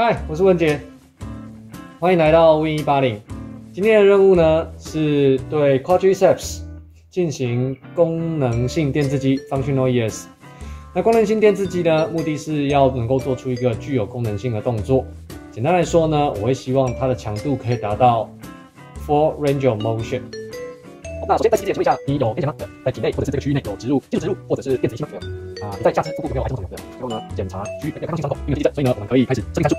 嗨，我是文杰，欢迎来到 Win 一八零。今天的任务呢是对 Quadriceps 进行功能性电刺激 （Functional ES）。那功能性电刺激呢，目的是要能够做出一个具有功能性的动作。简单来说呢，我会希望它的强度可以达到 Full Range of Motion。那首先再细节说一下，你有癫痫吗？在体内或者是这个区域内有植入技术植入或者是电子仪器吗？没有。啊，你在下肢腹部有没有癌症肿瘤？没有。然后呢，检查区域有没有康性伤口，并有地震。所以呢，我们可以开始设定参数。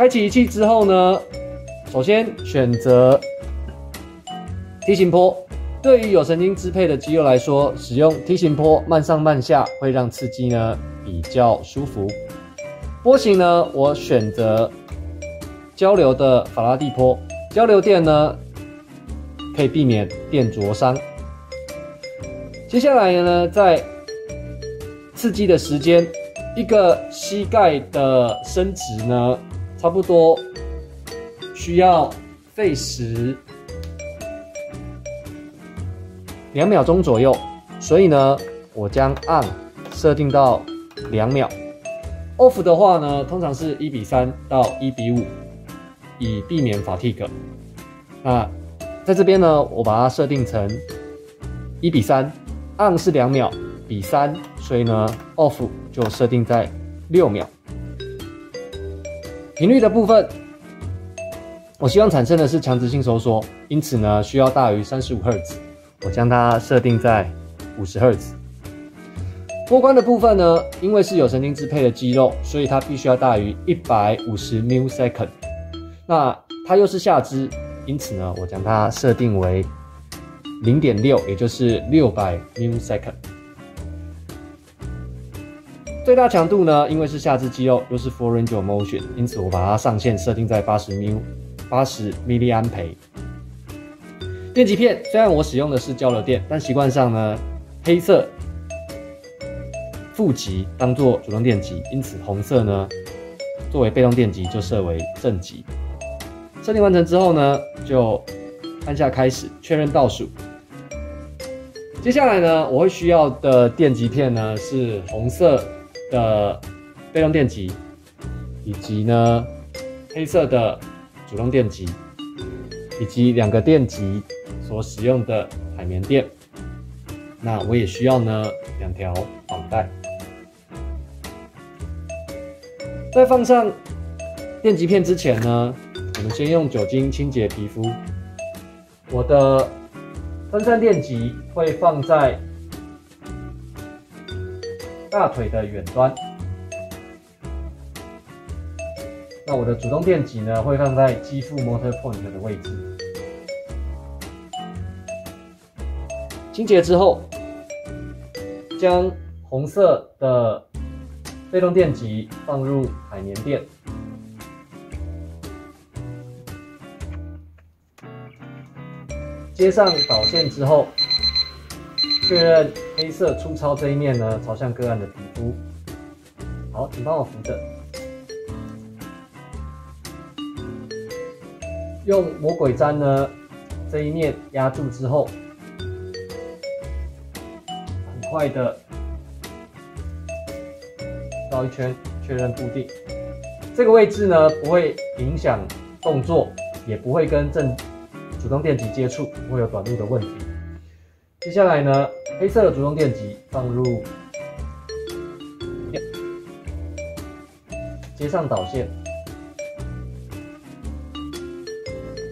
开启仪器之后呢，首先选择梯形坡。对于有神经支配的肌肉来说，使用梯形坡慢上慢下会让刺激呢比较舒服。波形呢，我选择交流的法拉第坡。交流电呢。可以避免电灼伤。接下来呢，在刺激的时间，一个膝盖的伸直呢，差不多需要费时两秒钟左右。所以呢，我将 on 设定到两秒，off 的话呢，通常是一比三到一比五，以避免 fatigue。那在这边呢，我把它设定成一比三，on 是两秒比三，所以呢，off 就设定在六秒。频率的部分，我希望产生的是强直性收缩，因此呢，需要大于三十五赫兹，我将它设定在五十赫兹。波关的部分呢，因为是有神经支配的肌肉，所以它必须要大于一百五十 m s e c o n d。那它又是下肢。因此呢，我将它设定为零点六，也就是六百 m s e c o n d。最大强度呢，因为是下肢肌肉，又是 full range of motion，因此我把它上限设定在八十 mu，八十 milli 安培。电极片虽然我使用的是交流电，但习惯上呢，黑色负极当做主动电极，因此红色呢作为被动电极就设为正极。设定完成之后呢，就按下开始确认倒数。接下来呢，我会需要的电极片呢是红色的被动电极，以及呢黑色的主动电极，以及两个电极所使用的海绵垫。那我也需要呢两条绑带。在放上电极片之前呢。我们先用酒精清洁皮肤。我的分散电极会放在大腿的远端，那我的主动电极呢会放在肌腹 motor point 的位置。清洁之后，将红色的被动电极放入海绵垫。接上导线之后，确认黑色粗糙这一面呢朝向个案的皮肤。好，请帮我扶着。用魔鬼毡呢这一面压住之后，很快的绕一圈，确认固定。这个位置呢不会影响动作，也不会跟正。主动电极接触不会有短路的问题。接下来呢，黑色的主动电极放入，接上导线，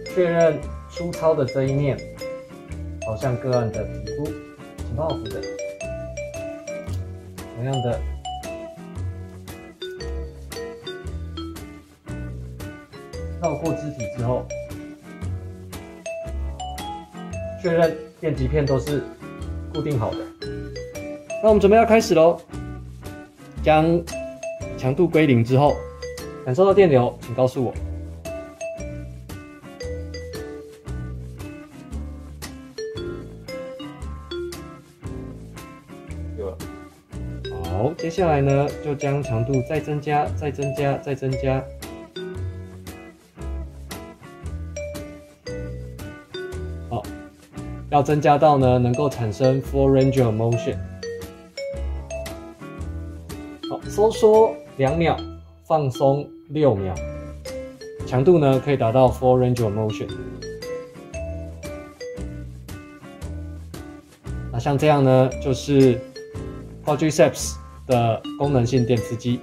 确认粗糙的这一面朝向个案的皮肤，请帮我扶着。同样的，绕过肢体之后。确认电极片都是固定好的，那我们准备要开始喽。将强度归零之后，感受到电流，请告诉我。有了。好，接下来呢，就将强度再增加，再增加，再增加。要增加到呢，能够产生 full range of motion。好，收缩两秒，放松六秒，强度呢可以达到 full range of motion。那像这样呢，就是 quadriceps 的功能性电刺激。